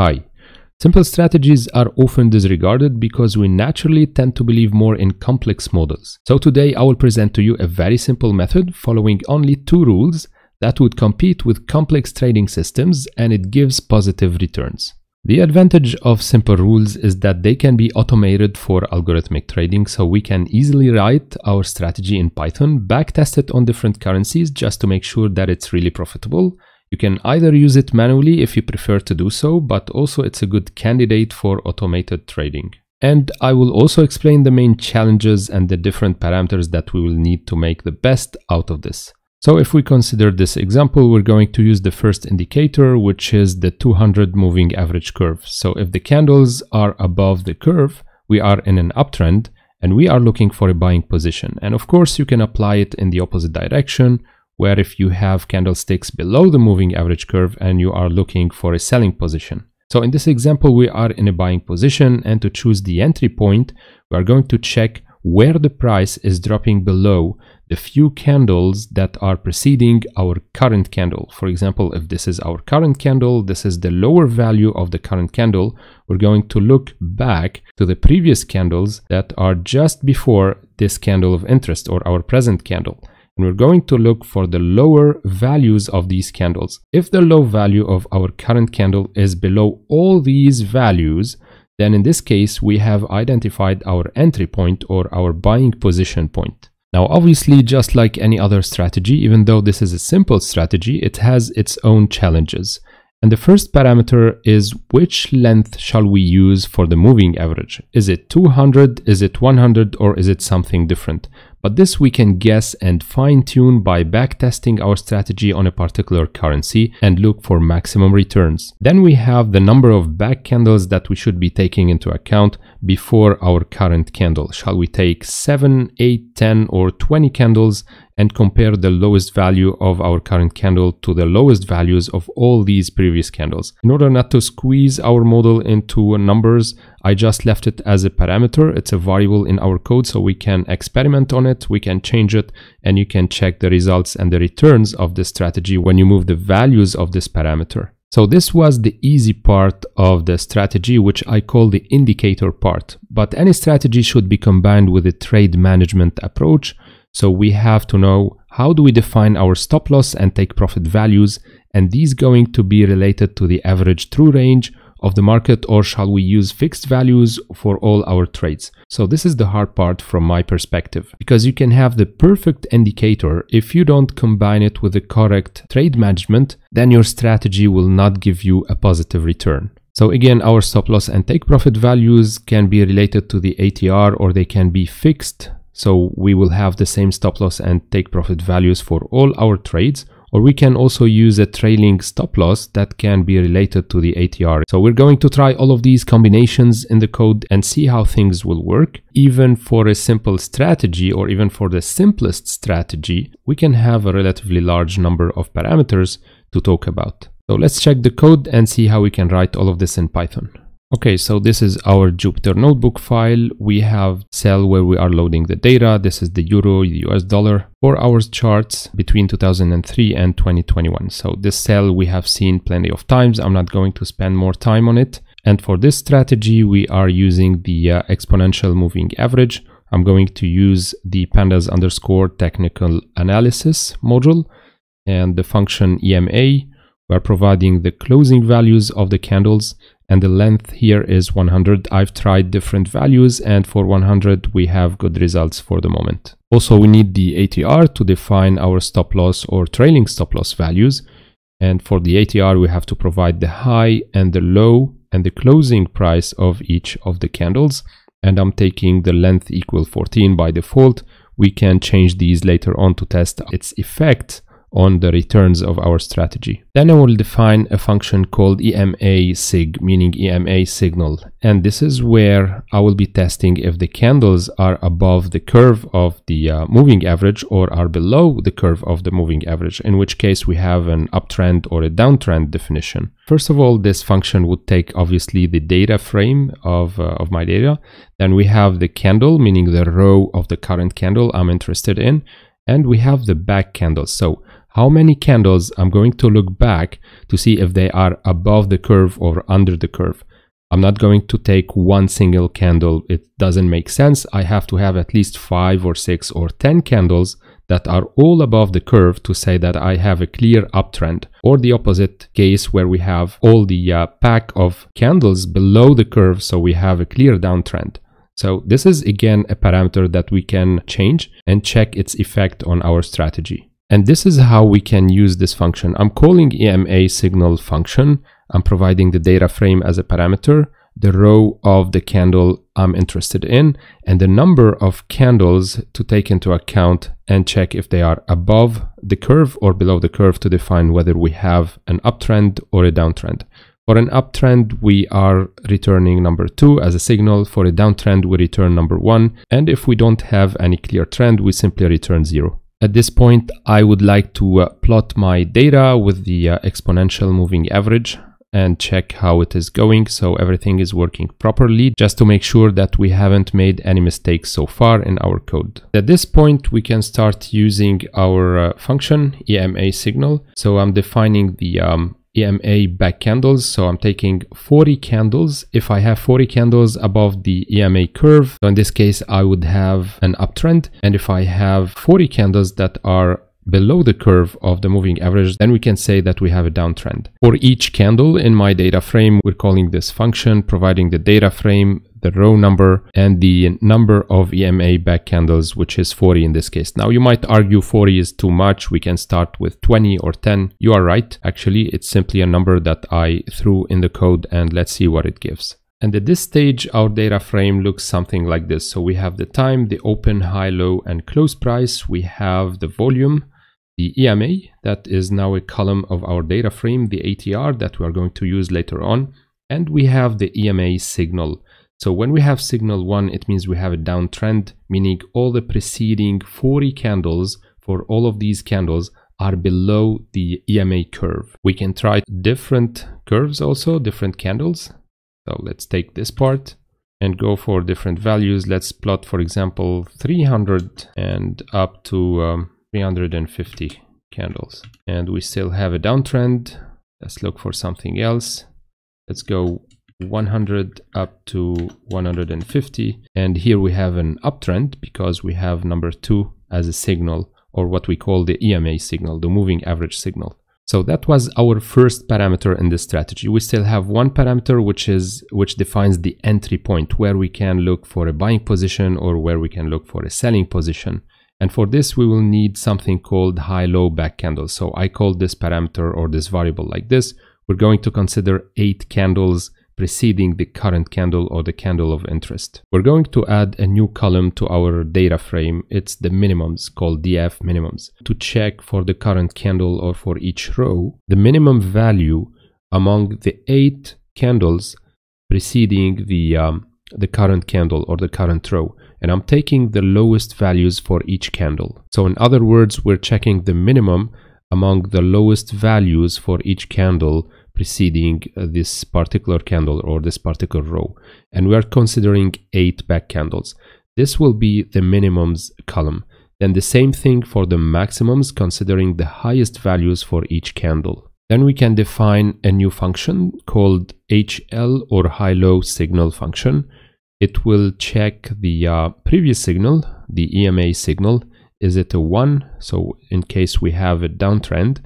Hi. Simple strategies are often disregarded because we naturally tend to believe more in complex models. So today I will present to you a very simple method following only two rules that would compete with complex trading systems and it gives positive returns. The advantage of simple rules is that they can be automated for algorithmic trading so we can easily write our strategy in Python, backtest it on different currencies just to make sure that it's really profitable you can either use it manually if you prefer to do so, but also it's a good candidate for automated trading. And I will also explain the main challenges and the different parameters that we will need to make the best out of this. So if we consider this example, we're going to use the first indicator, which is the 200 moving average curve. So if the candles are above the curve, we are in an uptrend and we are looking for a buying position. And of course, you can apply it in the opposite direction where if you have candlesticks below the moving average curve and you are looking for a selling position. So in this example, we are in a buying position and to choose the entry point, we are going to check where the price is dropping below the few candles that are preceding our current candle. For example, if this is our current candle, this is the lower value of the current candle, we're going to look back to the previous candles that are just before this candle of interest or our present candle and we're going to look for the lower values of these candles. If the low value of our current candle is below all these values, then in this case, we have identified our entry point or our buying position point. Now, obviously, just like any other strategy, even though this is a simple strategy, it has its own challenges. And the first parameter is which length shall we use for the moving average? Is it 200, is it 100, or is it something different? But this we can guess and fine tune by backtesting our strategy on a particular currency and look for maximum returns. Then we have the number of back candles that we should be taking into account before our current candle. Shall we take 7, 8, 10 or 20 candles and compare the lowest value of our current candle to the lowest values of all these previous candles. In order not to squeeze our model into numbers, I just left it as a parameter. It's a variable in our code, so we can experiment on it, we can change it, and you can check the results and the returns of the strategy when you move the values of this parameter. So this was the easy part of the strategy, which I call the indicator part. But any strategy should be combined with a trade management approach so we have to know how do we define our stop loss and take profit values and these going to be related to the average true range of the market or shall we use fixed values for all our trades? So this is the hard part from my perspective because you can have the perfect indicator if you don't combine it with the correct trade management then your strategy will not give you a positive return. So again, our stop loss and take profit values can be related to the ATR or they can be fixed so we will have the same stop loss and take profit values for all our trades or we can also use a trailing stop loss that can be related to the ATR. So we're going to try all of these combinations in the code and see how things will work. Even for a simple strategy or even for the simplest strategy, we can have a relatively large number of parameters to talk about. So let's check the code and see how we can write all of this in Python. Okay, so this is our Jupyter notebook file. We have cell where we are loading the data. This is the euro, the US dollar four hours charts between 2003 and 2021. So this cell we have seen plenty of times. I'm not going to spend more time on it. And for this strategy, we are using the uh, exponential moving average. I'm going to use the pandas underscore technical analysis module and the function EMA. We're providing the closing values of the candles and the length here is 100. I've tried different values and for 100 we have good results for the moment. Also we need the ATR to define our stop loss or trailing stop loss values and for the ATR we have to provide the high and the low and the closing price of each of the candles and I'm taking the length equal 14 by default. We can change these later on to test its effect on the returns of our strategy. Then I will define a function called EMA sig, meaning EMA signal. And this is where I will be testing if the candles are above the curve of the uh, moving average or are below the curve of the moving average, in which case we have an uptrend or a downtrend definition. First of all, this function would take obviously the data frame of, uh, of my data. Then we have the candle, meaning the row of the current candle I'm interested in. And we have the back candle. So how many candles I'm going to look back to see if they are above the curve or under the curve. I'm not going to take one single candle. It doesn't make sense. I have to have at least five or six or 10 candles that are all above the curve to say that I have a clear uptrend or the opposite case where we have all the uh, pack of candles below the curve so we have a clear downtrend. So this is again a parameter that we can change and check its effect on our strategy. And this is how we can use this function. I'm calling EMA signal function. I'm providing the data frame as a parameter the row of the candle I'm interested in and the number of candles to take into account and check if they are above the curve or below the curve to define whether we have an uptrend or a downtrend. For an uptrend, we are returning number two as a signal. For a downtrend, we return number one. And if we don't have any clear trend, we simply return zero. At this point, I would like to uh, plot my data with the uh, exponential moving average and check how it is going so everything is working properly just to make sure that we haven't made any mistakes so far in our code. At this point we can start using our uh, function EMA signal. So I'm defining the um, EMA back candles. So I'm taking 40 candles. If I have 40 candles above the EMA curve, so in this case, I would have an uptrend. And if I have 40 candles that are below the curve of the moving average, then we can say that we have a downtrend. For each candle in my data frame, we're calling this function, providing the data frame, the row number, and the number of EMA back candles, which is 40 in this case. Now you might argue 40 is too much. We can start with 20 or 10. You are right. Actually, it's simply a number that I threw in the code and let's see what it gives. And at this stage, our data frame looks something like this. So we have the time, the open, high, low, and close price. We have the volume, the EMA, that is now a column of our data frame, the ATR that we are going to use later on, and we have the EMA signal. So when we have signal 1, it means we have a downtrend, meaning all the preceding 40 candles for all of these candles are below the EMA curve. We can try different curves also, different candles. So let's take this part and go for different values. Let's plot, for example, 300 and up to um, 350 candles. And we still have a downtrend. Let's look for something else. Let's go 100 up to 150. And here we have an uptrend because we have number two as a signal or what we call the EMA signal, the moving average signal. So that was our first parameter in this strategy. We still have one parameter which is which defines the entry point where we can look for a buying position or where we can look for a selling position. And for this, we will need something called high-low back candles. So I call this parameter or this variable like this. We're going to consider eight candles preceding the current candle or the candle of interest. We're going to add a new column to our data frame. It's the minimums called DF minimums. To check for the current candle or for each row, the minimum value among the eight candles preceding the, um, the current candle or the current row and I'm taking the lowest values for each candle. So in other words, we're checking the minimum among the lowest values for each candle preceding uh, this particular candle or this particular row. And we are considering eight back candles. This will be the minimums column. Then the same thing for the maximums considering the highest values for each candle. Then we can define a new function called HL or high-low signal function it will check the uh, previous signal, the EMA signal. Is it a 1? So in case we have a downtrend,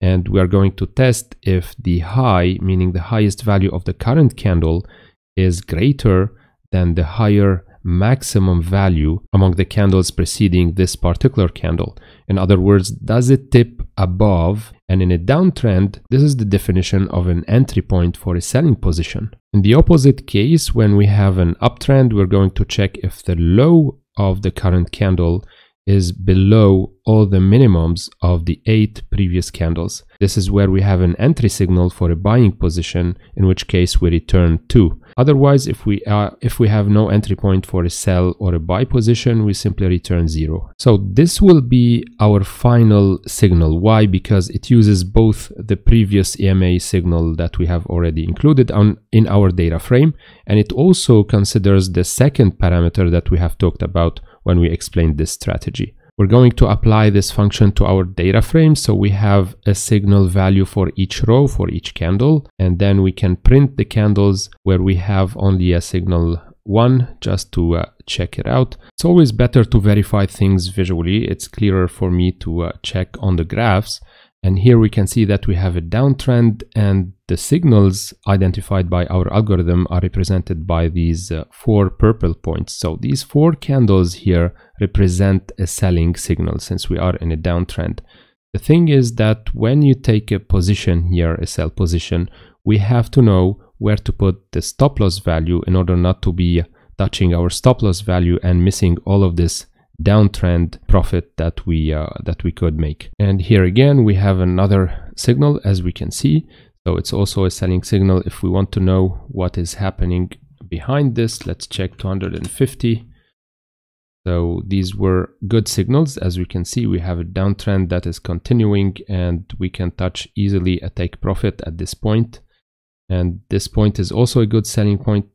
and we are going to test if the high, meaning the highest value of the current candle, is greater than the higher maximum value among the candles preceding this particular candle. In other words, does it tip above? And in a downtrend, this is the definition of an entry point for a selling position. In the opposite case, when we have an uptrend, we're going to check if the low of the current candle is below all the minimums of the eight previous candles. This is where we have an entry signal for a buying position, in which case we return 2. Otherwise, if we, are, if we have no entry point for a sell or a buy position, we simply return 0. So this will be our final signal. Why? Because it uses both the previous EMA signal that we have already included on, in our data frame, and it also considers the second parameter that we have talked about when we explained this strategy. We're going to apply this function to our data frame. So we have a signal value for each row, for each candle, and then we can print the candles where we have only a signal one just to uh, check it out. It's always better to verify things visually. It's clearer for me to uh, check on the graphs. And here we can see that we have a downtrend and the signals identified by our algorithm are represented by these uh, four purple points. So these four candles here represent a selling signal since we are in a downtrend. The thing is that when you take a position here, a sell position, we have to know where to put the stop loss value in order not to be touching our stop loss value and missing all of this downtrend profit that we uh, that we could make. And here again we have another signal as we can see. So it's also a selling signal. If we want to know what is happening behind this let's check 250 so these were good signals. As we can see we have a downtrend that is continuing and we can touch easily a take profit at this point and this point is also a good selling point.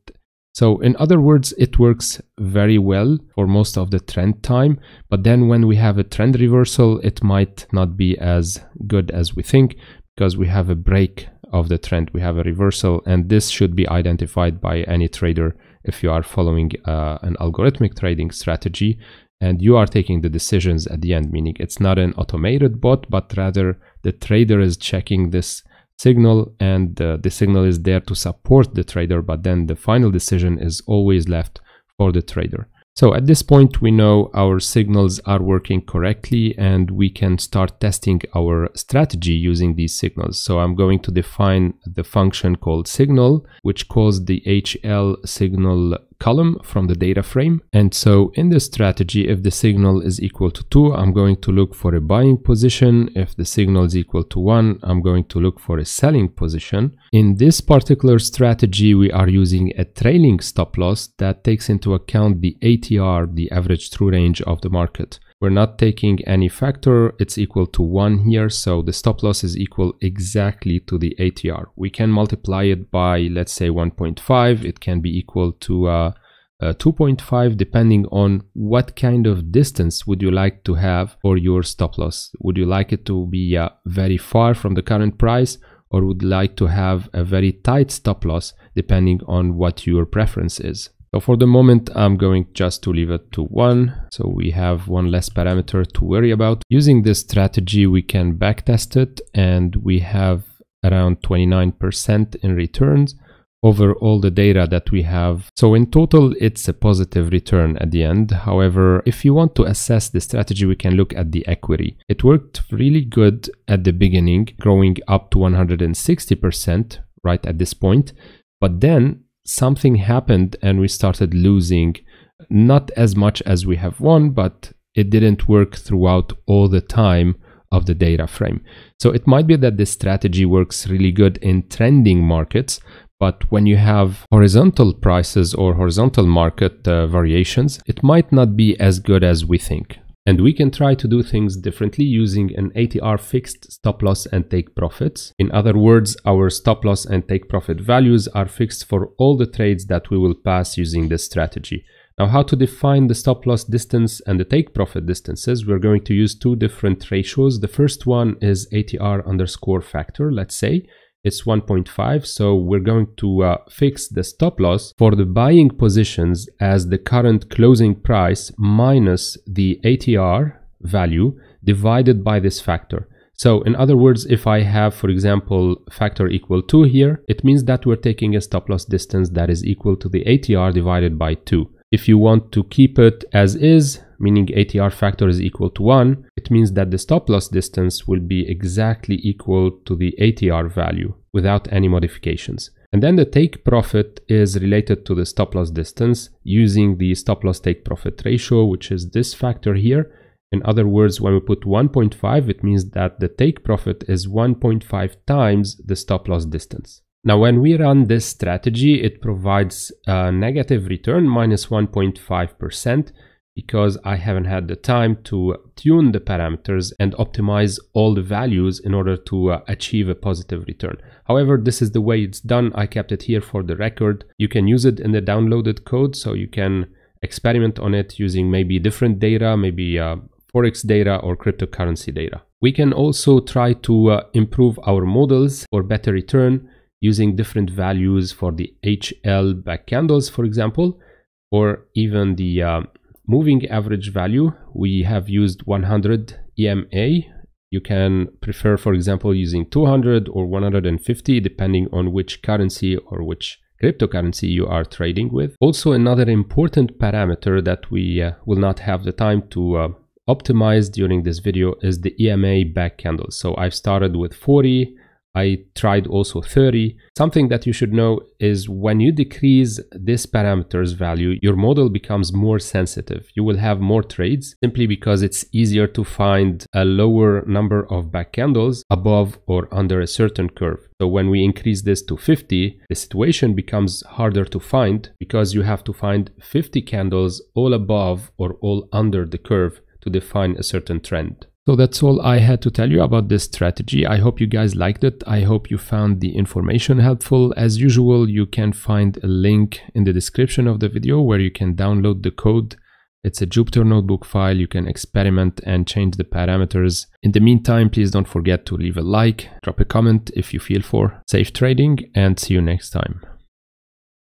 So in other words, it works very well for most of the trend time, but then when we have a trend reversal, it might not be as good as we think because we have a break of the trend, we have a reversal, and this should be identified by any trader if you are following uh, an algorithmic trading strategy and you are taking the decisions at the end, meaning it's not an automated bot, but rather the trader is checking this signal and uh, the signal is there to support the trader but then the final decision is always left for the trader so at this point, we know our signals are working correctly and we can start testing our strategy using these signals. So I'm going to define the function called signal, which calls the HL signal column from the data frame. And so in this strategy, if the signal is equal to 2, I'm going to look for a buying position. If the signal is equal to 1, I'm going to look for a selling position. In this particular strategy, we are using a trailing stop loss that takes into account the ATR, the average true range of the market. We're not taking any factor, it's equal to 1 here, so the stop loss is equal exactly to the ATR. We can multiply it by, let's say, 1.5, it can be equal to uh, uh, 2.5 depending on what kind of distance would you like to have for your stop loss. Would you like it to be uh, very far from the current price or would like to have a very tight stop loss depending on what your preference is. So for the moment, I'm going just to leave it to one. So we have one less parameter to worry about. Using this strategy, we can backtest it and we have around 29% in returns over all the data that we have. So in total, it's a positive return at the end. However, if you want to assess the strategy, we can look at the equity. It worked really good at the beginning, growing up to 160% right at this point. But then something happened and we started losing not as much as we have won, but it didn't work throughout all the time of the data frame. So it might be that this strategy works really good in trending markets, but when you have horizontal prices or horizontal market uh, variations, it might not be as good as we think. And we can try to do things differently using an ATR fixed stop loss and take profits. In other words, our stop loss and take profit values are fixed for all the trades that we will pass using this strategy. Now, how to define the stop loss distance and the take profit distances? We're going to use two different ratios. The first one is ATR underscore factor, let's say, it's 1.5 so we're going to uh, fix the stop loss for the buying positions as the current closing price minus the ATR value divided by this factor. So in other words if I have for example factor equal 2 here it means that we're taking a stop loss distance that is equal to the ATR divided by 2 if you want to keep it as is meaning ATR factor is equal to 1, it means that the stop loss distance will be exactly equal to the ATR value without any modifications. And then the take profit is related to the stop loss distance using the stop loss take profit ratio, which is this factor here. In other words, when we put 1.5, it means that the take profit is 1.5 times the stop loss distance. Now, when we run this strategy, it provides a negative return minus 1.5%, because I haven't had the time to tune the parameters and optimize all the values in order to uh, achieve a positive return. However, this is the way it's done. I kept it here for the record. You can use it in the downloaded code so you can experiment on it using maybe different data, maybe uh, forex data or cryptocurrency data. We can also try to uh, improve our models for better return using different values for the HL back candles, for example, or even the uh, moving average value. We have used 100 EMA. You can prefer, for example, using 200 or 150, depending on which currency or which cryptocurrency you are trading with. Also, another important parameter that we uh, will not have the time to uh, optimize during this video is the EMA back candle. So I've started with 40, I tried also 30. Something that you should know is when you decrease this parameter's value, your model becomes more sensitive. You will have more trades simply because it's easier to find a lower number of back candles above or under a certain curve. So when we increase this to 50, the situation becomes harder to find because you have to find 50 candles all above or all under the curve to define a certain trend. So that's all I had to tell you about this strategy. I hope you guys liked it. I hope you found the information helpful. As usual, you can find a link in the description of the video where you can download the code. It's a Jupyter notebook file. You can experiment and change the parameters. In the meantime, please don't forget to leave a like, drop a comment if you feel for. Safe trading and see you next time.